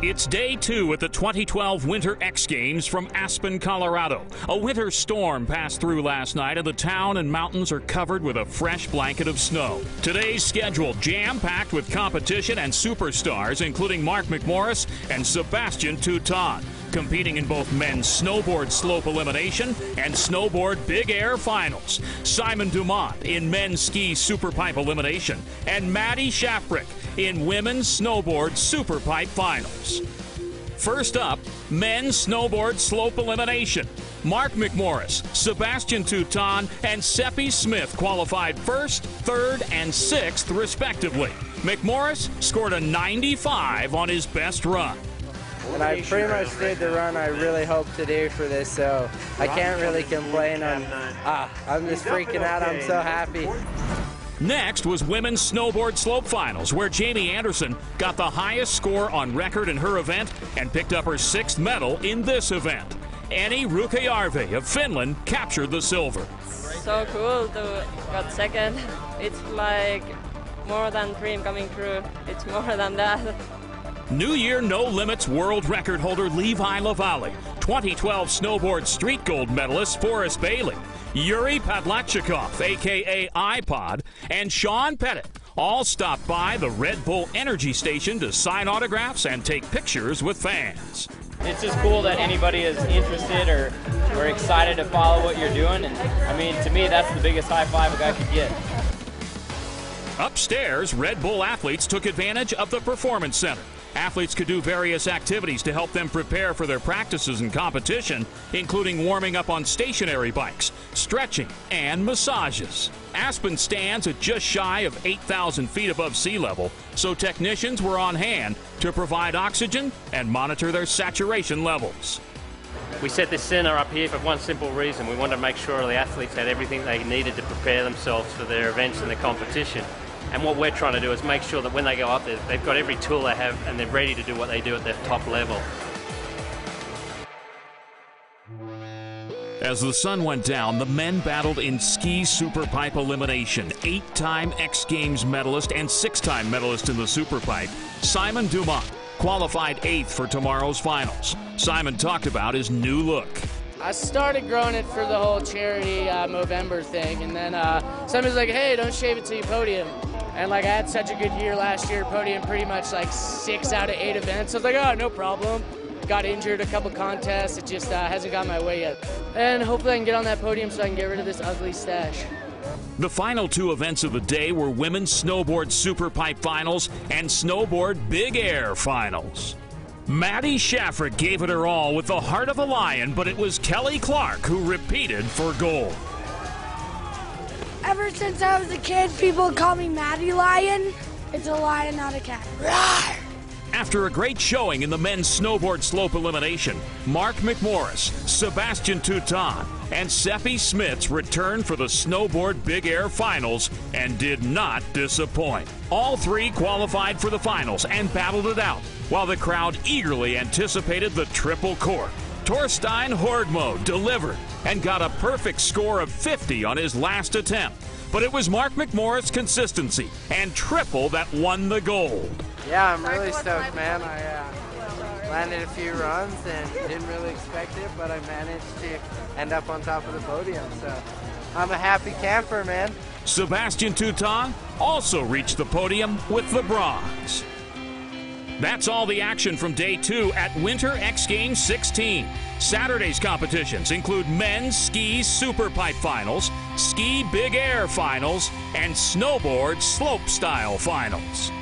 It's day two at the 2012 Winter X Games from Aspen, Colorado. A winter storm passed through last night, and the town and mountains are covered with a fresh blanket of snow. Today's schedule jam packed with competition and superstars, including Mark McMorris and Sebastien Toutant competing in both men's snowboard slope elimination and snowboard big air finals. Simon Dumont in men's ski superpipe elimination, and Maddie Shafrick in women's snowboard superpipe finals. First up, men's snowboard slope elimination. Mark McMorris, Sebastien Toutant, and Seppe Smits qualified first, third, and sixth, respectively. McMorris scored a 95 on his best run and I pretty much did the run I really hoped to do for this, so I can't really complain. On, ah, I'm just freaking out. I'm so happy. Next was women's snowboard slope finals, where Jamie Anderson got the highest score on record in her event and picked up her sixth medal in this event. Enni Rukajärvi of Finland captured the silver. So cool to got second. It's like more than dream coming true. It's more than that. New Year No Limits world record holder Levi LaValle, 2012 snowboard street gold medalist Forrest Bailey, Iouri Podladtchikov, aka iPod, and Sean Pettit all stopped by the Red Bull Energy Station to sign autographs and take pictures with fans. It's just cool that anybody is interested or, or excited to follow what you're doing. And I mean, to me, that's the biggest high five a guy could get. Upstairs, Red Bull athletes took advantage of the Performance Center Athletes could do various activities to help them prepare for their practices and competition, including warming up on stationary bikes, stretching, and massages. Aspen stands at just shy of 8,000 feet above sea level, so technicians were on hand to provide oxygen and monitor their saturation levels. We set this centre up here for one simple reason. We wanted to make sure the athletes had everything they needed to prepare themselves for their events and their competition. And what we're trying to do is make sure that when they go up there, they've got every tool they have and they're ready to do what they do at their top level. As the sun went down, the men battled in ski superpipe elimination. Eight time X Games medalist and six time medalist in the superpipe, Simon Dumont, qualified eighth for tomorrow's finals. Simon talked about his new look. I started growing it for the whole charity uh, Movember thing, and then uh, somebody's like, "Hey, don't shave it till you podium." And like I had such a good year last year, podium pretty much like six out of eight events. I was like, "Oh, no problem." Got injured a couple contests. It just uh, hasn't got my way yet. And hopefully I can get on that podium so I can get rid of this ugly stash. The final two events of the day were women's snowboard superpipe finals and snowboard big air finals. Maddie Shafrick gave it her all with the heart of a lion, but it was Kelly Clark who repeated for gold. Ever since I was a kid, people call me Maddie Lion. It's a lion, not a cat. Rawr! After a great showing in the men's snowboard slope elimination, Mark McMorris, Sebastien Toutant, and Seppe Smits returned for the snowboard big air finals and did not disappoint. All three qualified for the finals and battled it out, while the crowd eagerly anticipated the triple cork. Torstein Horgmo delivered and got a perfect score of 50 on his last attempt. But it was Mark McMorris' consistency and triple that won the gold. Yeah, I'm really stoked, man. I uh, landed a few runs and didn't really expect it, but I managed to end up on top of the podium. So I'm a happy camper, man. Sebastien Toutant also reached the podium with the bronze. That's all the action from day two at Winter X Games 16. Saturday's competitions include men's ski superpipe finals, ski big air finals, and snowboard slope style finals.